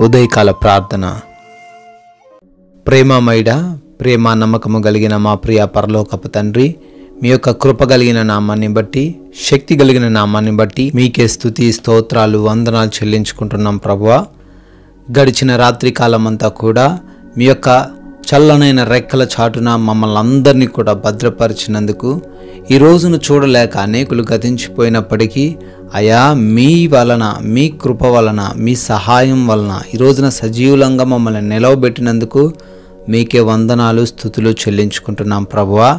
ఉదయకాల ప్రార్థన. ప్రేమమైడ ప్రేమ నమ్మకము కలిగిన మా ప్రియ పరలోకపు తండ్రి మీ యొక్క కృప కలిగిన నామాన్ని బట్టి శక్తి కలిగిన నామాన్ని బట్టి మీకే స్థుతి స్తోత్రాలు వందనాలు చెల్లించుకుంటున్నాం ప్రభువ. గడిచిన రాత్రి కాలమంతా కూడా మీ యొక్క చల్లనైన రెక్కల చాటున మమ్మల్ని అందరినీ కూడా భద్రపరిచినందుకు ఈ రోజును చూడలేక అనేకులు గతించిపోయినప్పటికీ అయా మీ వలన మీ కృప వలన మీ సహాయం వలన ఈ రోజున సజీవులంగా మమ్మల్ని నిలవబెట్టినందుకు మీకే వందనాలు స్థుతులు చెల్లించుకుంటున్నాం ప్రభువా.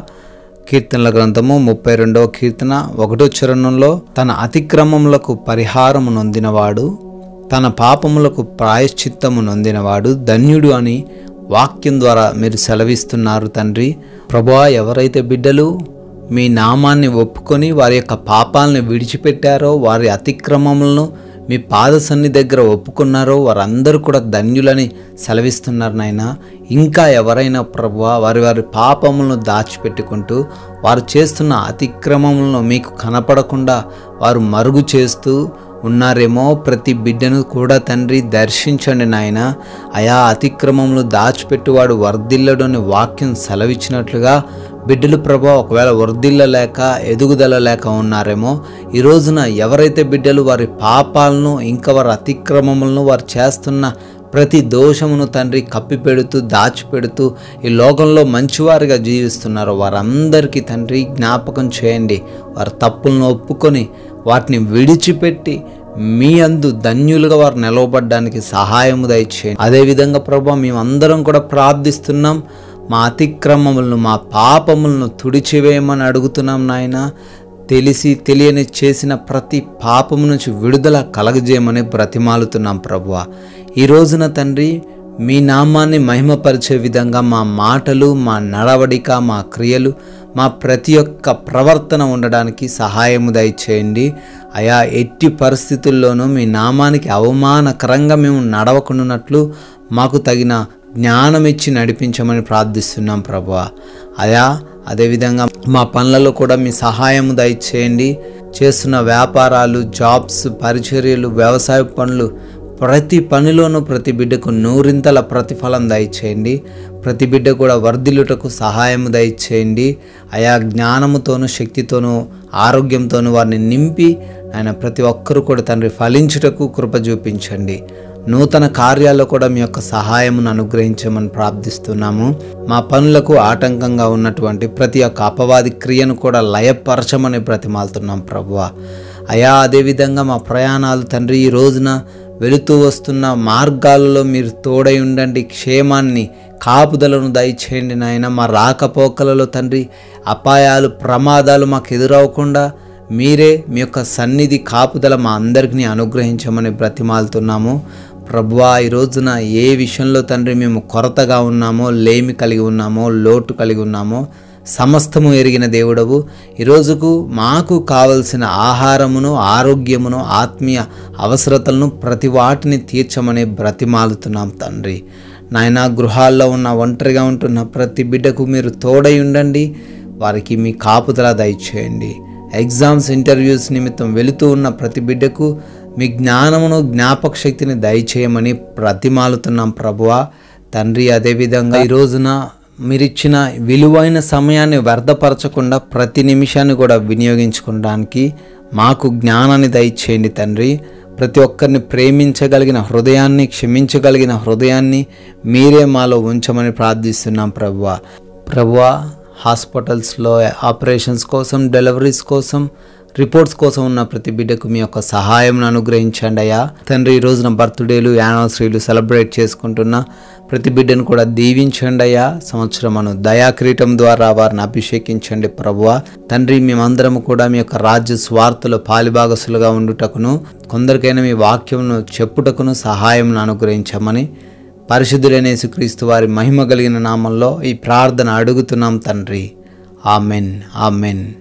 కీర్తనల గ్రంథము ముప్పై రెండవ కీర్తన ఒకటో చరణంలో తన అతిక్రమములకు పరిహారము నొందినవాడు తన పాపములకు ప్రాయశ్చిత్తము నొందినవాడు ధన్యుడు అని వాక్యం ద్వారా మీరు సెలవిస్తున్నారు తండ్రి. ప్రభువా ఎవరైతే బిడ్డలు మీ నామాన్ని ఒప్పుకొని వారి యొక్క పాపాలను విడిచిపెట్టారో వారి అతిక్రమములను మీ పాద సన్ని దగ్గర ఒప్పుకున్నారో వారందరూ కూడా ధన్యులని సెలవిస్తున్నారు నాయన. ఇంకా ఎవరైనా ప్రభు వారి వారి పాపములను దాచిపెట్టుకుంటూ వారు చేస్తున్న అతిక్రమములను మీకు కనపడకుండా వారు మరుగు చేస్తూ ఉన్నారేమో? ప్రతి బిడ్డను కూడా తండ్రి దర్శించండి నాయన. అయా అతిక్రమములు దాచిపెట్టువాడు వర్ధిల్లడు అని వాక్యం సెలవిచ్చినట్లుగా బిడ్డలు ప్రభా ఒకవేళ వర్ధిల్ల లేక ఎదుగుదల లేక ఉన్నారేమో ఈ రోజున ఎవరైతే బిడ్డలు వారి పాపాలను ఇంకా వారి అతిక్రమములను వారు చేస్తున్న ప్రతి దోషమును తండ్రి కప్పిపెడుతూ దాచిపెడుతూ ఈ లోకంలో మంచివారిగా జీవిస్తున్నారు. వారందరికీ తండ్రి జ్ఞాపకం చేయండి. వారి తప్పులను ఒప్పుకొని వాటిని విడిచిపెట్టి మీ అందు ధన్యులుగా వారు నిలవబడ్డానికి సహాయము దయచేయండి. అదేవిధంగా ప్రభా మేమందరం కూడా ప్రార్థిస్తున్నాం. మా అతిక్రమములను మా పాపములను తుడిచివేయమని అడుగుతున్నాం నాయన. తెలిసి తెలియని చేసిన ప్రతి పాపము నుంచి విడుదల కలగజేయమని బ్రతిమాలుతున్నాం ప్రభువ ఈ రోజున తండ్రి మీ నామాన్ని మహిమపరిచే విధంగా మా మాటలు మా నడవడిక మా క్రియలు మా ప్రతి ఒక్క ప్రవర్తన ఉండడానికి సహాయము దయచేయండి. అయా ఎట్టి పరిస్థితుల్లోనూ మీ నామానికి అవమానకరంగా మేము నడవకుండానట్లు మాకు తగిన జ్ఞానం ఇచ్చి నడిపించమని ప్రార్థిస్తున్నాం ప్రభా అయా అదేవిధంగా మా పనులలో కూడా మీ సహాయము దయచేయండి. చేస్తున్న వ్యాపారాలు జాబ్స్ పరిచర్యలు వ్యవసాయ పనులు ప్రతి పనిలోనూ ప్రతి బిడ్డకు నూరింతల ప్రతిఫలం దయచేయండి. ప్రతి బిడ్డ కూడా వర్ధిల్లుటకు సహాయం దయచేయండి. ఆయా జ్ఞానముతోనూ శక్తితోనూ ఆరోగ్యంతోనూ వారిని నింపి ఆయన ప్రతి ఒక్కరూ కూడా తండ్రి ఫలించుటకు కృప చూపించండి. నూతన కార్యాల్లో కూడా మీ యొక్క సహాయమును అనుగ్రహించమని ప్రార్థిస్తున్నాము. మా పనులకు ఆటంకంగా ఉన్నటువంటి ప్రతి ఒక్క అపవాది క్రియను కూడా లయపరచమని బ్రతిమాలుతున్నాం ప్రభువా. అయా అదేవిధంగా మా ప్రయాణాలు తండ్రి ఈ రోజున వెళుతూ వస్తున్న మార్గాలలో మీరు తోడై ఉండండి క్షేమాన్ని కాపుదలను దయచేయండి నాయన. మా రాకపోకలలో తండ్రి అపాయాలు ప్రమాదాలు మాకు ఎదురవ్వకుండా మీరే మీ యొక్క సన్నిధి కాపుదల మా అందరికీ అనుగ్రహించమని బ్రతిమాలుతున్నాము. ప్రభువా ఈ రోజున ఏ విషయంలో తండ్రి మేము కొరతగా ఉన్నామో లేమి కలిగి ఉన్నామో లోటు కలిగి ఉన్నామో సమస్తము ఎరిగిన దేవుడవు. ఈరోజుకు మాకు కావలసిన ఆహారమును ఆరోగ్యమును ఆత్మీయ అవసరతలను ప్రతి వాటిని తీర్చమని బ్రతిమాలుతున్నాం తండ్రి. నాయన గృహాల్లో ఉన్న ఒంటరిగా ఉంటున్న ప్రతి బిడ్డకు మీరు తోడై ఉండండి. వారికి మీ కాపుదల దయచేయండి. ఎగ్జామ్స్ ఇంటర్వ్యూస్ నిమిత్తం వెళుతూ ఉన్న ప్రతి బిడ్డకు మీ జ్ఞానమును జ్ఞాపక శక్తిని దయచేయమని ప్రతిమాలుతున్నాం ప్రభువా. తండ్రి అదేవిధంగా ఈ రోజున మీరిచ్చిన విలువైన సమయాన్ని వ్యర్థపరచకుండా ప్రతి నిమిషాన్ని కూడా వినియోగించుకోవడానికి మాకు జ్ఞానాన్ని దయచేయండి తండ్రి. ప్రతి ఒక్కరిని ప్రేమించగలిగిన హృదయాన్ని క్షమించగలిగిన హృదయాన్ని మీరే మాలో ఉంచమని ప్రార్థిస్తున్నాం ప్రభువా ప్రభువా హాస్పిటల్స్లో ఆపరేషన్స్ కోసం డెలివరీస్ కోసం రిపోర్ట్స్ కోసం ఉన్న ప్రతి బిడ్డకు మీ యొక్క సహాయం అనుగ్రహించండి అయ్యా. తండ్రి ఈ రోజున బర్త్డేలు యానివర్సరీలు సెలబ్రేట్ చేసుకుంటున్న ప్రతి బిడ్డను కూడా దీవించండి అయ్యా. సంవత్సరమును దయాక్రీటం ద్వారా వారిని అభిషేకించండి ప్రభువ. తండ్రి మేమందరం కూడా మీ యొక్క రాజ్య స్వార్థలో పాలిభాగసులుగా ఉండుటకును కొందరికైనా మీ వాక్యమును చెప్పుటకును సహాయం అనుగ్రహించమని పరిశుద్ధులైన యేసుక్రీస్తు వారి మహిమ కలిగిన నామంలో ఈ ప్రార్థన అడుగుతున్నాం తండ్రి. Amen amen.